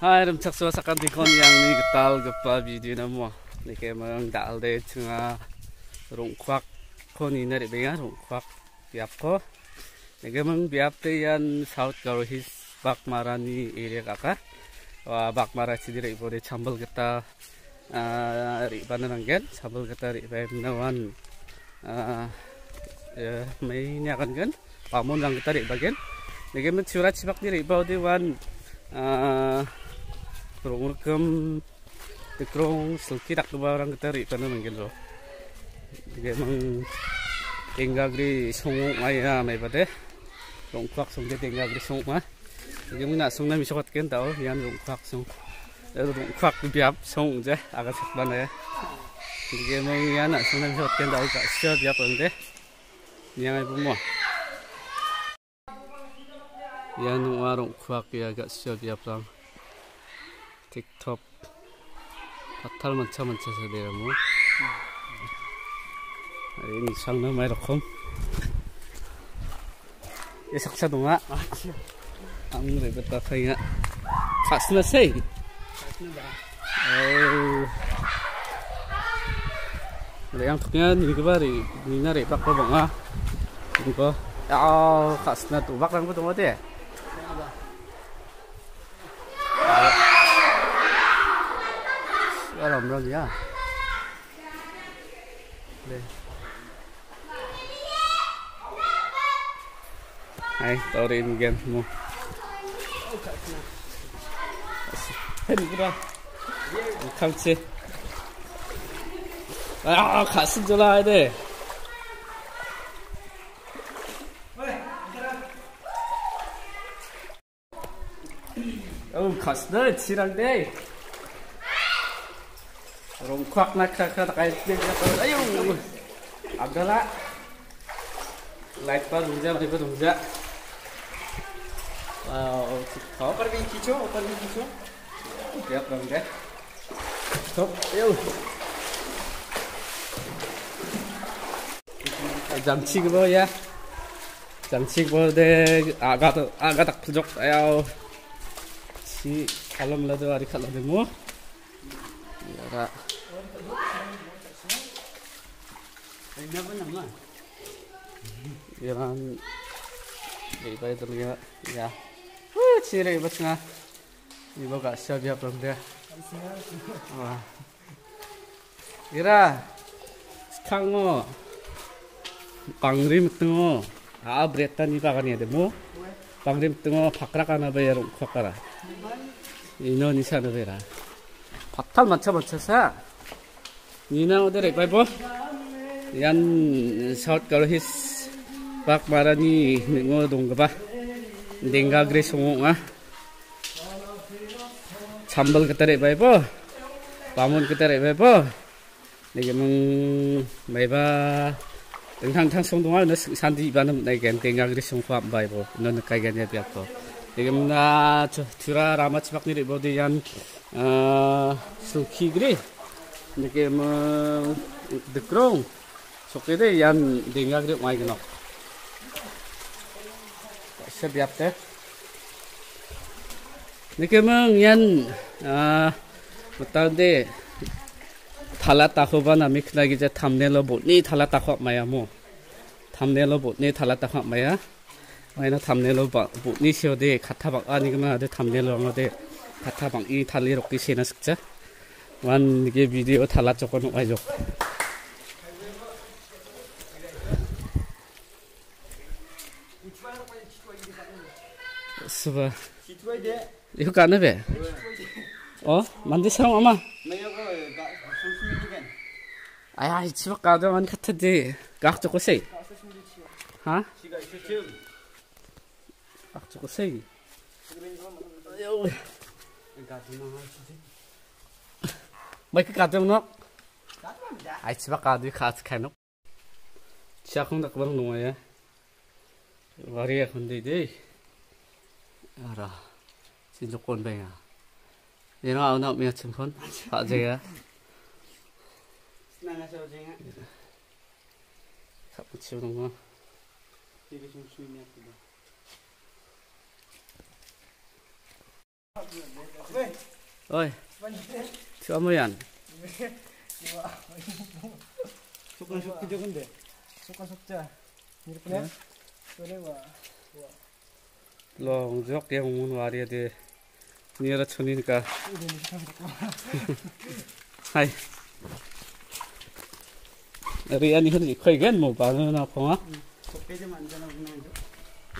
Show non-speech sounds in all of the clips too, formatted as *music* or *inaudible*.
Hai, ram chak suwa sakan dikon yang ni getal gepa video na mo. Ni ke mang dal de chunga rong kwak ko ni na re benga rong kwak biap ko. Ni ke mang biap te yan south garo his bak marani area kaka. Wa bak mara chi dire ibore chambal geta ri banan gen chambal geta ri ba nawan mai nya kan gen pamun lang geta ri bagen. Ni ke mang chura chibak dire ibode wan Kurang rekam Tekrong selki tak dua orang kita rik kana mungkin lo. Dia mang di sunguk maya mai bade. Rongkwak sung dia tinggal di sunguk mah. Dia mung nak sung na misokot ken tau yan rongkwak sung. Dia rongkwak biap sung je agak sekban ya. Dia mang yan nak sung na misokot ken tau ka sia biap. Yang ai bumo. Yan warung kwak ya agak sia biap 틱톱 바탈 먼저 먼저 세대요 뭐. 아니 상놈 아이 럭컴 이 석사 동아 아무래 뱉다 사이야. 가스나 세이. 가스나 yang tuknya ni ke bari ni nare pak ko bangga. ah ko ah kasna tu bak rang ko tu området, ja. Det. Nei, da er det inn igjen nå. hendra. 칼치. 아, 가슴 졸아야 돼. 어, 가슴을 지랄대. rongkok nak kakak kayak ayo. Abdallah. Light पर रुक जा मेरे पर रुक जा आओ पर भी खींचो ऊपर भी खींचो क्या प्रॉब्लम है stop yo bo ya. Jamchik bo de agak tu, agak tak phujok ayo si khalam la do ari khalam stop ayo 장치 그거야 장치 그거데 아가도 아가 딱 부족 아유 시 칼럼라도 아리 칼럼데 뭐 ya Iran iba itu ya ya uh cire iba tengah iba gak siap ya belum dia wah Ira sekarang mo pangrim tengok ah berita nih bagan ya demo pangrim tengok pakrak ana bayar 박탈 맞춰 맞춰서. 니나오들의 바이보 얀 샷가로 히스. 박마라니 뭐 동가바 냉가 그래 송아 참벌 그때래 바이보 바문 그때래 바이보 내게 멍 바이바 등탕탕 송동아 너 산디 이반은 내게 냉가 그래 송과 바이보 너는 가이가냐 비아토 내게 나 주라 라마치 박니리 보디얀 suki gri nike mo dekrong suki de yan dinga gri mai gno se biap te nike mo yan matan de thala ta takhoba na mikna gi je thamne lo bot ni thala takhop maya mo thamne lo bot ni thala takhop maya tham thamne lo bot ni sio de khatha bak ani gna de thamne lo ngade 다타방 이 달리 록기 시나 숙자 완 이게 비디오 달라 조건 와죠 수바 이거 가네 배? 어? 만디 사람 아마? 아야 이 집에 가자만 같은데. 각 조금 세 하? 각 조금 세 여우 Mai ka kadam nok. Ai chiba kadu khas khanok. Chakhung không bang nunga ya. Wari akhun dei dei. Ara. Sin jokon benga. Yeno au nak mia chimkhon. Pak jaya. Nanga chau jinga. Sap chiu nunga. Tibi chung chui đúng không? 수임이 없다. oi siapa mo yan 속건 속기 적은데 속건 속자 이렇게 그래 와 long jok dia mun wari de niara chuni ka hai ri ani hun khoi gen mo ba na khonga 속게 좀 앉아나 보면 아,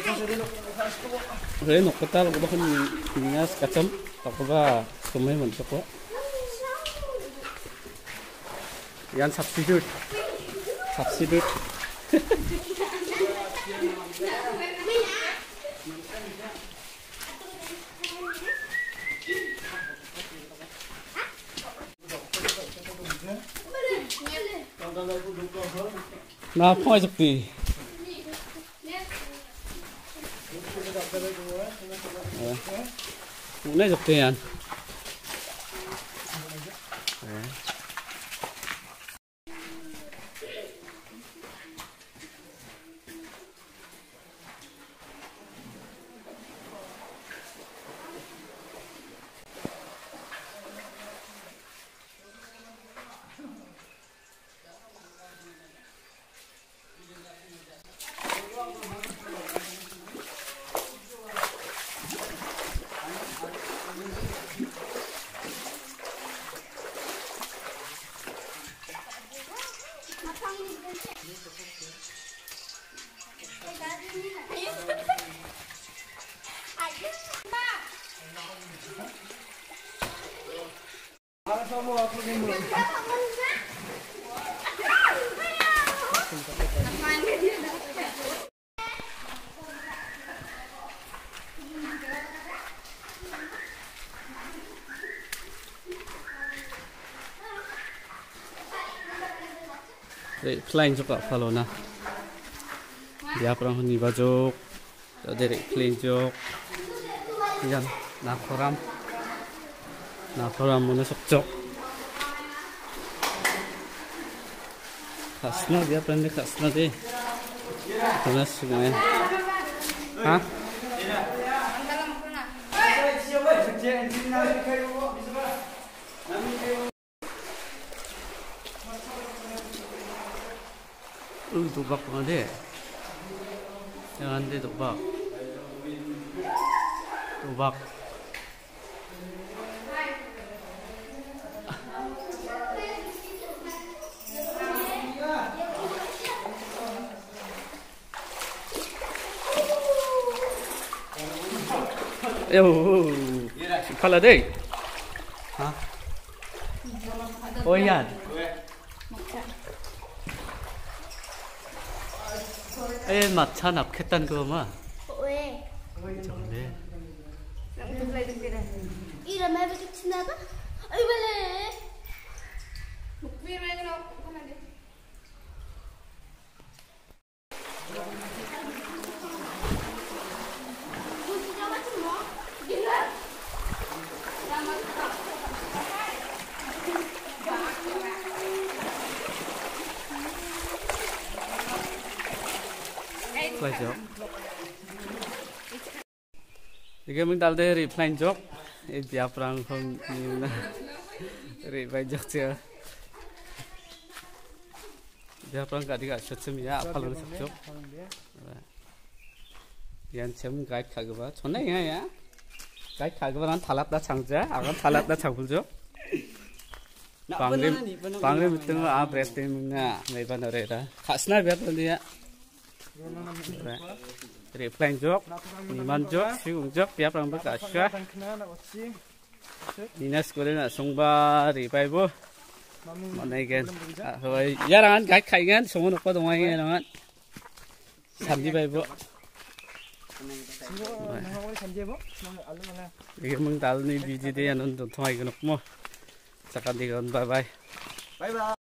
Rin nok kata lo bakun ningas kacam tak ba sumai mentok wa. Yan substitute. Substitute. *laughs* nah poi sakti. cũng lấy dục tiền. Plain juga kalau na. Dia perang huni bajok. Dari plain jok. Yan, na koram. Na koram muna sokjok. Khasna dia perang dia khasna deh. Karena sungai. Hah? 제 엔진 나를 가요 미스바 남 khala dai ha oi yaad 에 마차 납겠다는 거만. 왜? 정네. 이러면 해보지 지나가? 아이 빨래 목비로 해놓고 가면 돼? pleasure. Jika mung dalde ri plan job, e bia prang hong ni na. Ri bai jok che. Bia prang ka diga chachim ya phalon sak job. Yan chem guide khagba chone ya ya. Guide khagba ran thalap da changja, agan thalap da changbul job. Bangrim bangrim mitung a breath ting na mai banore da. Khasna bia prang dia. Jadi này jok, niman jok, siung jok, tiap orang berkasya. Ines kuda nak sungba di paybu. Mana ikan? Hoi, ya rangan gak kaingan, semua nak kau dongeng ya rangan. Samji paybu. Iya mengtal ni biji dia nonton tuai kenapa? Cakap dia kan bye bye. Bye bye.